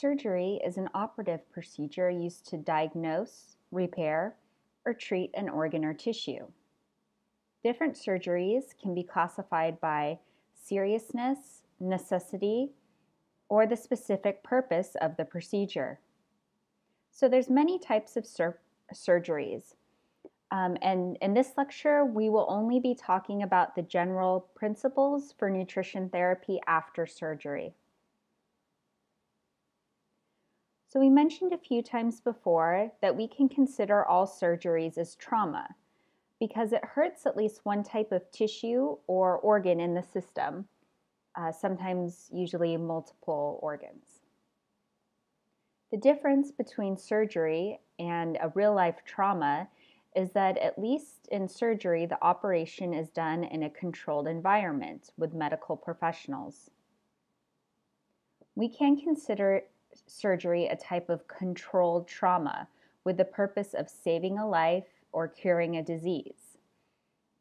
Surgery is an operative procedure used to diagnose, repair, or treat an organ or tissue. Different surgeries can be classified by seriousness, necessity, or the specific purpose of the procedure. So there's many types of sur surgeries. Um, and in this lecture, we will only be talking about the general principles for nutrition therapy after surgery. So we mentioned a few times before that we can consider all surgeries as trauma because it hurts at least one type of tissue or organ in the system, uh, sometimes usually multiple organs. The difference between surgery and a real life trauma is that at least in surgery, the operation is done in a controlled environment with medical professionals. We can consider surgery a type of controlled trauma with the purpose of saving a life or curing a disease.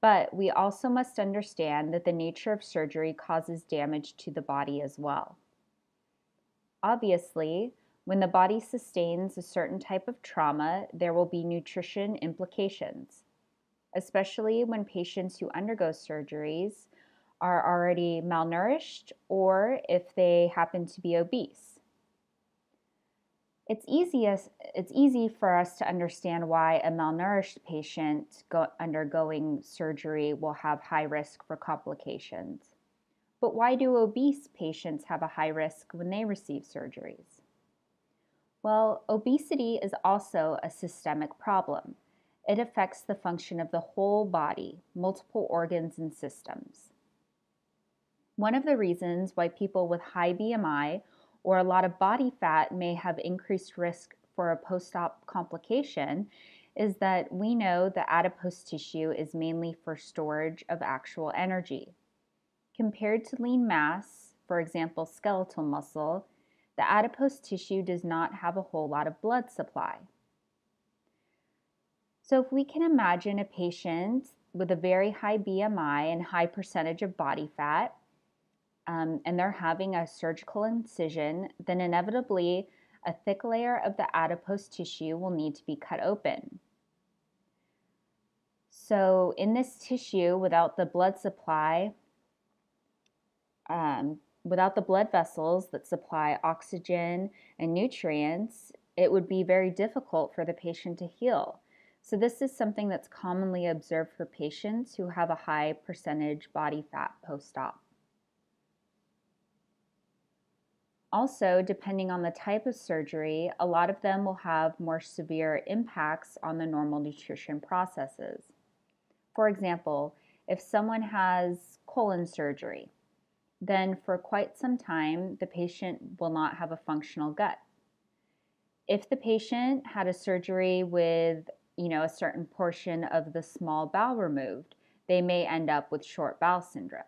But we also must understand that the nature of surgery causes damage to the body as well. Obviously, when the body sustains a certain type of trauma, there will be nutrition implications, especially when patients who undergo surgeries are already malnourished or if they happen to be obese it's easiest it's easy for us to understand why a malnourished patient go, undergoing surgery will have high risk for complications. But why do obese patients have a high risk when they receive surgeries? Well, obesity is also a systemic problem. It affects the function of the whole body, multiple organs and systems. One of the reasons why people with high BMI or a lot of body fat may have increased risk for a post op complication is that we know the adipose tissue is mainly for storage of actual energy. Compared to lean mass, for example, skeletal muscle, the adipose tissue does not have a whole lot of blood supply. So, if we can imagine a patient with a very high BMI and high percentage of body fat, um, and they're having a surgical incision, then inevitably a thick layer of the adipose tissue will need to be cut open. So, in this tissue, without the blood supply, um, without the blood vessels that supply oxygen and nutrients, it would be very difficult for the patient to heal. So, this is something that's commonly observed for patients who have a high percentage body fat post op. Also, depending on the type of surgery, a lot of them will have more severe impacts on the normal nutrition processes. For example, if someone has colon surgery, then for quite some time the patient will not have a functional gut. If the patient had a surgery with, you know, a certain portion of the small bowel removed, they may end up with short bowel syndrome.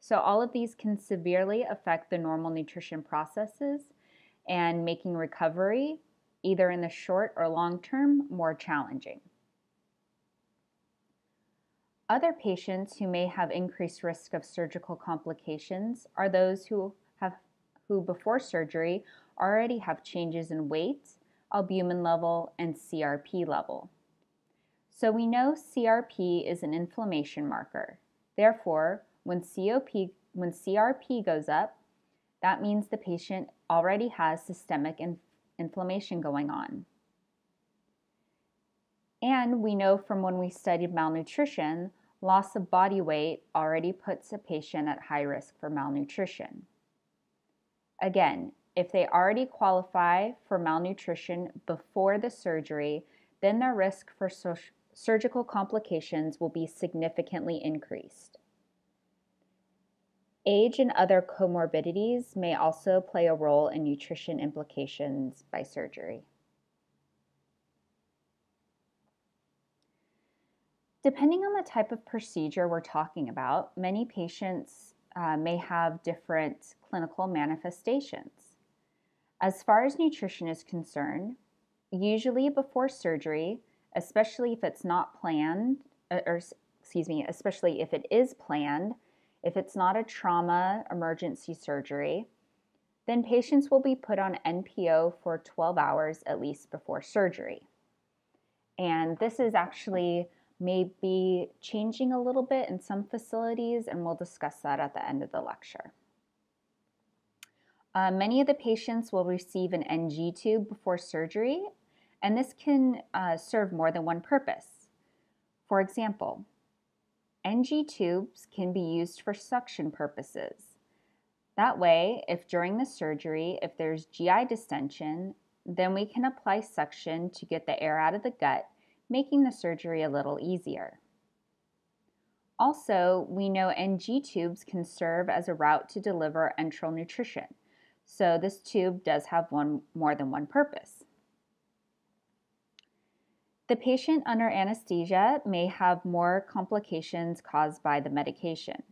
So, all of these can severely affect the normal nutrition processes and making recovery, either in the short or long term, more challenging. Other patients who may have increased risk of surgical complications are those who have who before surgery already have changes in weight, albumin level, and CRP level. So we know CRP is an inflammation marker. Therefore, when COP when CRP goes up, that means the patient already has systemic in, inflammation going on. And we know from when we studied malnutrition, loss of body weight already puts a patient at high risk for malnutrition. Again, if they already qualify for malnutrition before the surgery, then their risk for surgical complications will be significantly increased. Age and other comorbidities may also play a role in nutrition implications by surgery. Depending on the type of procedure we're talking about, many patients uh, may have different clinical manifestations. As far as nutrition is concerned, usually before surgery, especially if it's not planned, uh, or excuse me, especially if it is planned, if it's not a trauma emergency surgery, then patients will be put on NPO for 12 hours at least before surgery. And this is actually maybe changing a little bit in some facilities, and we'll discuss that at the end of the lecture. Uh, many of the patients will receive an NG tube before surgery, and this can uh, serve more than one purpose. For example, NG tubes can be used for suction purposes. That way, if during the surgery, if there's GI distension, then we can apply suction to get the air out of the gut, making the surgery a little easier. Also, we know NG tubes can serve as a route to deliver enteral nutrition. So this tube does have one more than one purpose. The patient under anesthesia may have more complications caused by the medication.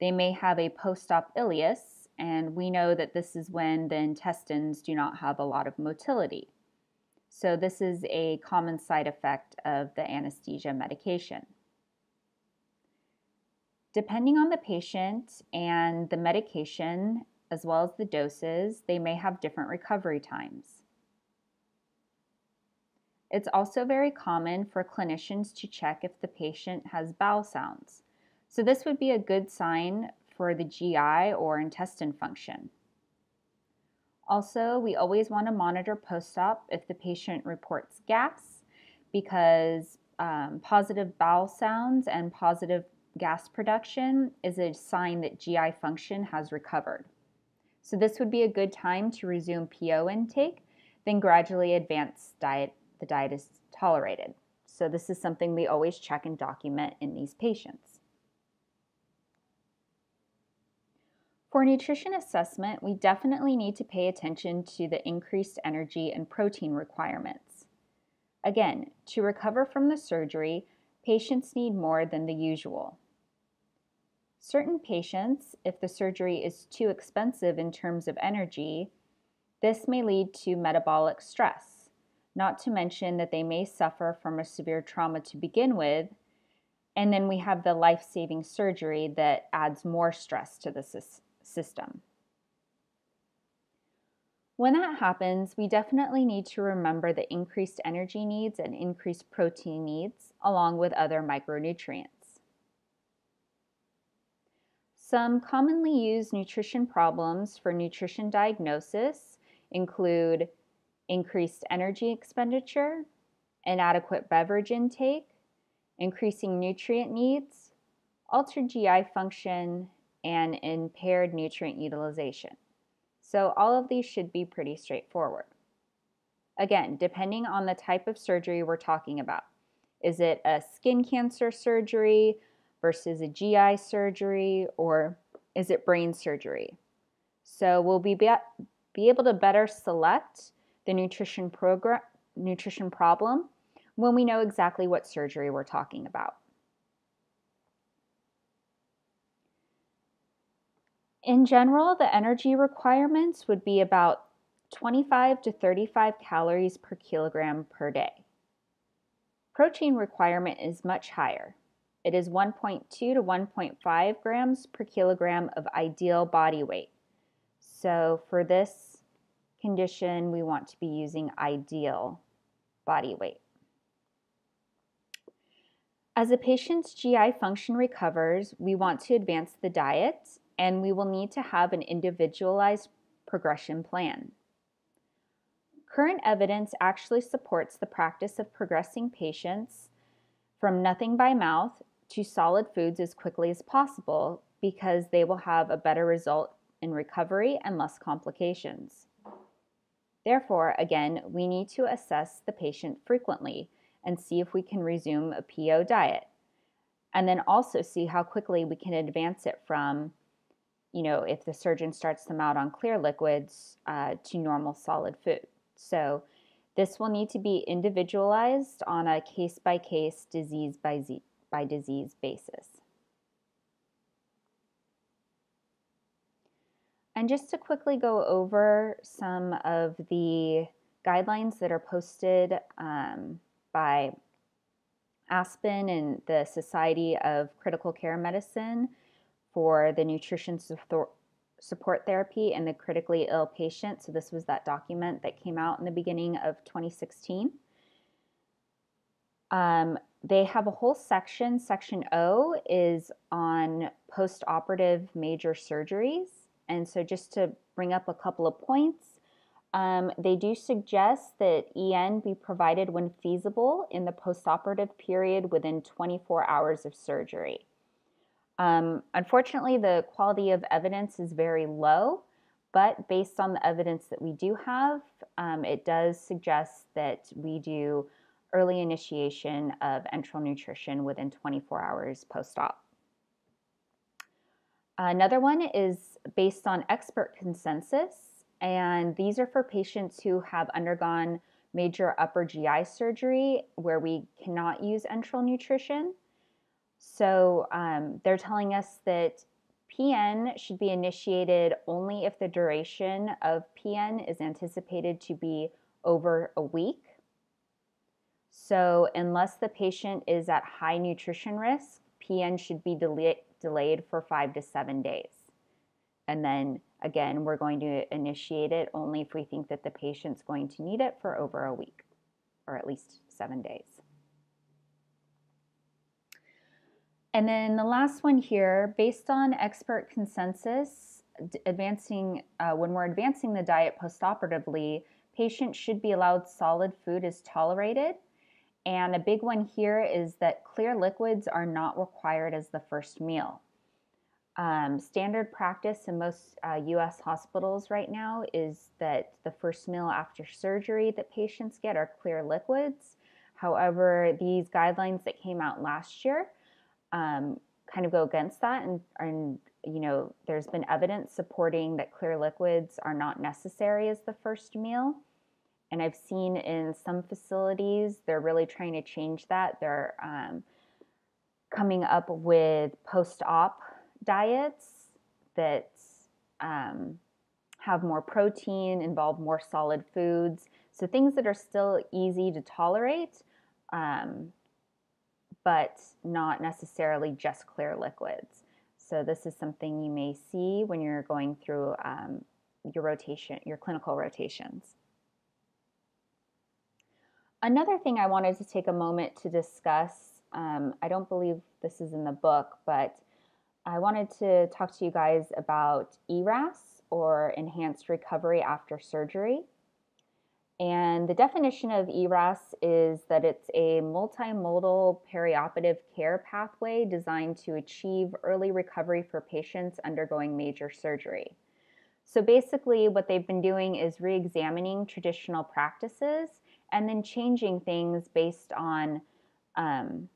They may have a post-op ileus, and we know that this is when the intestines do not have a lot of motility. So this is a common side effect of the anesthesia medication. Depending on the patient and the medication, as well as the doses, they may have different recovery times. It's also very common for clinicians to check if the patient has bowel sounds. So this would be a good sign for the GI or intestine function. Also, we always want to monitor post-op if the patient reports gas because um, positive bowel sounds and positive gas production is a sign that GI function has recovered. So this would be a good time to resume PO intake, then gradually advance diet, the diet is tolerated. So this is something we always check and document in these patients. For nutrition assessment, we definitely need to pay attention to the increased energy and protein requirements. Again, to recover from the surgery, patients need more than the usual. Certain patients, if the surgery is too expensive in terms of energy, this may lead to metabolic stress, not to mention that they may suffer from a severe trauma to begin with, and then we have the life saving surgery that adds more stress to the system. When that happens, we definitely need to remember the increased energy needs and increased protein needs, along with other micronutrients. Some commonly used nutrition problems for nutrition diagnosis include increased energy expenditure, inadequate beverage intake, increasing nutrient needs, altered GI function, and impaired nutrient utilization. So all of these should be pretty straightforward. Again, depending on the type of surgery we're talking about. Is it a skin cancer surgery, versus a GI surgery or is it brain surgery? So we'll be, be able to better select the nutrition program nutrition problem when we know exactly what surgery we're talking about. In general, the energy requirements would be about 25 to 35 calories per kilogram per day. Protein requirement is much higher. It is 1.2 to 1.5 grams per kilogram of ideal body weight. So for this condition, we want to be using ideal body weight. As a patient's GI function recovers, we want to advance the diet and we will need to have an individualized progression plan. Current evidence actually supports the practice of progressing patients from nothing by mouth to solid foods as quickly as possible because they will have a better result in recovery and less complications. Therefore, again, we need to assess the patient frequently and see if we can resume a PO diet. And then also see how quickly we can advance it from, you know, if the surgeon starts them out on clear liquids uh, to normal solid food. So this will need to be individualized on a case by case, disease by by disease basis. And just to quickly go over some of the guidelines that are posted um, by ASPEN and the Society of Critical Care Medicine for the nutrition support therapy in the critically ill patient. So, this was that document that came out in the beginning of 2016. Um, they have a whole section. Section O is on post operative major surgeries. And so, just to bring up a couple of points, um, they do suggest that EN be provided when feasible in the postoperative period within 24 hours of surgery. Um, unfortunately, the quality of evidence is very low, but based on the evidence that we do have, um, it does suggest that we do early initiation of enteral nutrition within 24 hours post op. Another one is based on expert consensus and these are for patients who have undergone major upper GI surgery where we cannot use enteral nutrition. So um, they're telling us that PN should be initiated only if the duration of PN is anticipated to be over a week. So, unless the patient is at high nutrition risk, PN should be delay- delayed for five to seven days. And then Again, we're going to initiate it only if we think that the patient's going to need it for over a week or at least seven days. And then the last one here, based on expert consensus, advancing uh, when we're advancing the diet postoperatively, patients should be allowed solid food as tolerated. And a big one here is that clear liquids are not required as the first meal. Um, standard practice in most uh, US hospitals right now is that the first meal after surgery that patients get are clear liquids. However, these guidelines that came out last year um, kind of go against that, and, and you know, there's been evidence supporting that clear liquids are not necessary as the first meal. And I've seen in some facilities they're really trying to change that. They're um, coming up with post op diets that um, have more protein, involve more solid foods. So things that are still easy to tolerate, um, but not necessarily just clear liquids. So this is something you may see when you're going through um, your rotation, your clinical rotations. Another thing I wanted to take a moment to discuss, um, I don't believe this is in the book, but I wanted to talk to you guys about ERAS or Enhanced Recovery After Surgery. And the definition of ERAS is that it's a multimodal perioperative care pathway designed to achieve early recovery for patients undergoing major surgery. So basically, what they've been doing is re examining traditional practices and then changing things based on um,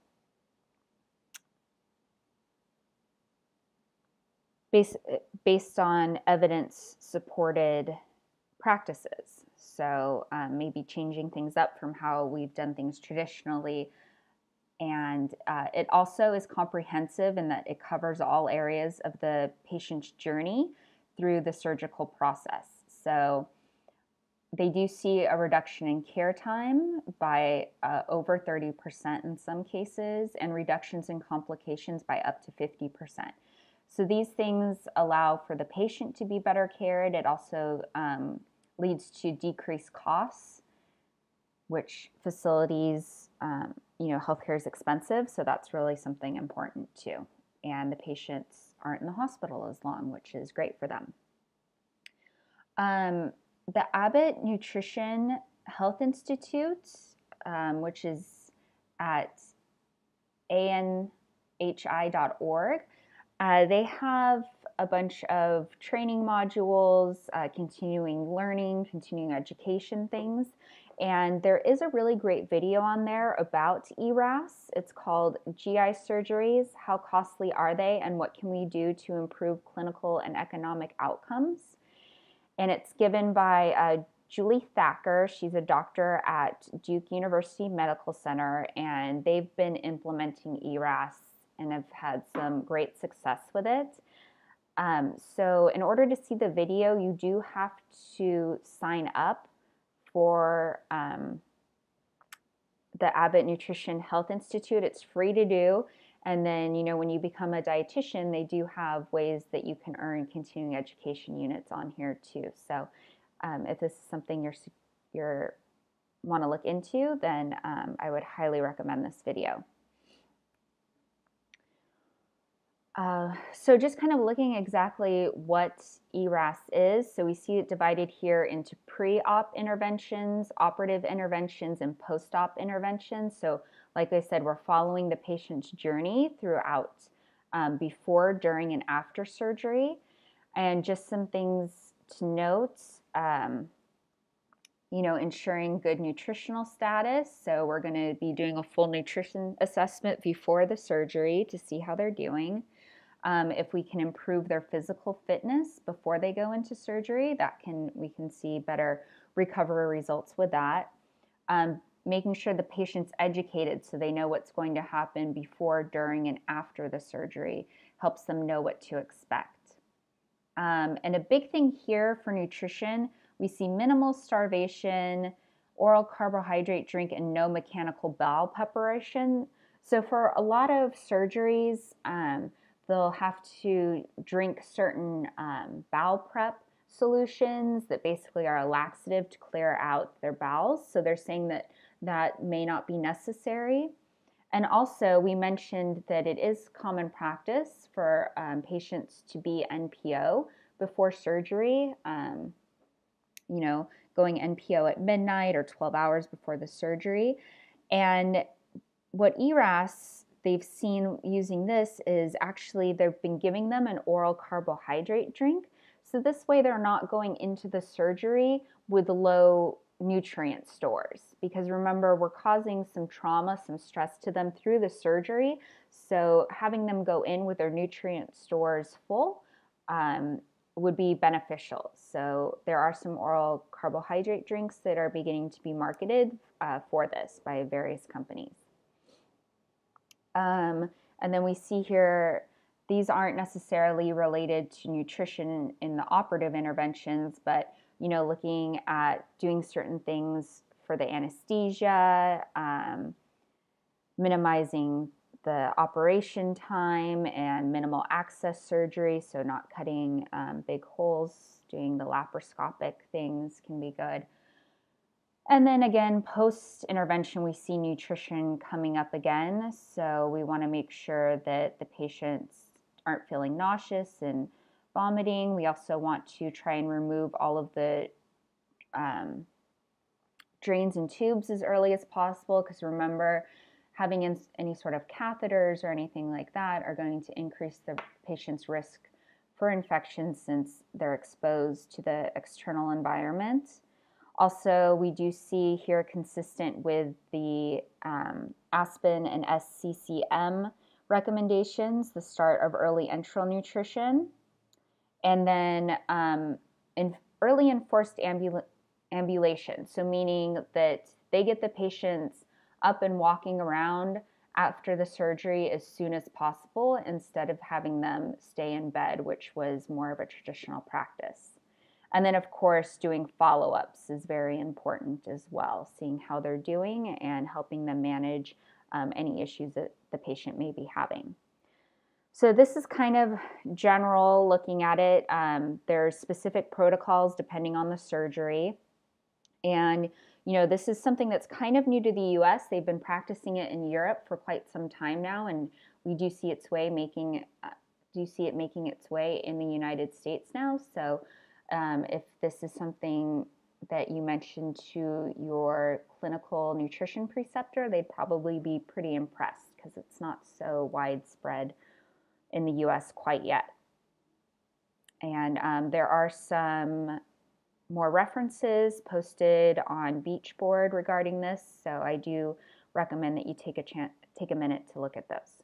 based, based on evidence supported practices. So um, maybe changing things up from how we've done things traditionally. And uh, it also is comprehensive in that it covers all areas of the patient's journey through the surgical process. So they do see a reduction in care time by uh, over 30% in some cases, and reductions in complications by up to 50%. So these things allow for the patient to be better cared. It also um, leads to decreased costs, which facilities, um, you know, healthcare is expensive, so that's really something important too. And the patients aren't in the hospital as long, which is great for them. Um, the Abbott Nutrition Health Institute, um, which is at anhi.org, uh, they have a bunch of training modules, uh, continuing learning, continuing education things. And there is a really great video on there about ERAS. It's called GI Surgeries How Costly Are They, and What Can We Do to Improve Clinical and Economic Outcomes? And it's given by uh, Julie Thacker. She's a doctor at Duke University Medical Center, and they've been implementing ERAS and have had some great success with it. Um, so, in order to see the video, you do have to sign up for um, the Abbott Nutrition Health Institute. It's free to do, And then, you know, when you become a dietitian, they do have ways that you can earn continuing education units on here too. So um, if this is something you're, you're want to look into, then um, I would highly recommend this video. Uh, so just kind of looking exactly what ERAS is. So we see it divided here into pre-op interventions, operative interventions, and post-op interventions. So like I said, we're following the patient's journey throughout um, before, during, and after surgery. And just some things to note. Um, you know, ensuring good nutritional status. So we're going to be doing a full nutrition assessment before the surgery to see how they're doing. Um, if we can improve their physical fitness before they go into surgery, that can we can see better recovery results with that. Um, making sure the patient's educated so they know what's going to happen before, during, and after the surgery helps them know what to expect. Um, and a big thing here for nutrition we see minimal starvation, oral carbohydrate drink, and no mechanical bowel preparation. So, for a lot of surgeries, um, they'll have to drink certain um, bowel prep solutions that basically are a laxative to clear out their bowels. So, they're saying that that may not be necessary. And also, we mentioned that it is common practice for um, patients to be NPO before surgery. Um, you know, going NPO at midnight or 12 hours before the surgery. And what ERAS they've seen using this is actually they've been giving them an oral carbohydrate drink. So this way they're not going into the surgery with low nutrient stores because remember we're causing some trauma, some stress to them through the surgery. So having them go in with their nutrient stores full um, would be beneficial. So there are some oral carbohydrate drinks that are beginning to be marketed uh, for this by various companies. Um, and then we see here, these aren't necessarily related to nutrition in the operative interventions, but you know, looking at doing certain things for the anesthesia, um, minimizing the operation time and minimal access surgery, so not cutting um, big holes, doing the laparoscopic things can be good. And then again, post intervention, we see nutrition coming up again. So we want to make sure that the patients aren't feeling nauseous and vomiting. We also want to try and remove all of the um, drains and tubes as early as possible because remember, having in, any sort of catheters or anything like that are going to increase the patient's risk for infection since they're exposed to the external environment. Also, we do see here consistent with the um, ASPEN and SCCM recommendations, the start of early enteral nutrition, and then um, in early enforced ambul- ambulation. So, meaning that they get the patients up and walking around after the surgery as soon as possible instead of having them stay in bed, which was more of a traditional practice. And then, of course, doing follow ups is very important as well, seeing how they're doing and helping them manage um, any issues that the patient may be having. So, this is kind of general looking at it. Um, there's specific protocols depending on the surgery. And you know, this is something that's kind of new to the US. They've been practicing it in Europe for quite some time now, and we do see its way making, uh, do see it making its way in the United States now. So, um, if this is something that you mentioned to your clinical nutrition preceptor, they'd probably be pretty impressed because it's not so widespread in the US quite yet. And um, there are some more references posted on Beachboard regarding this, so I do recommend that you take a chance, take a minute to look at those.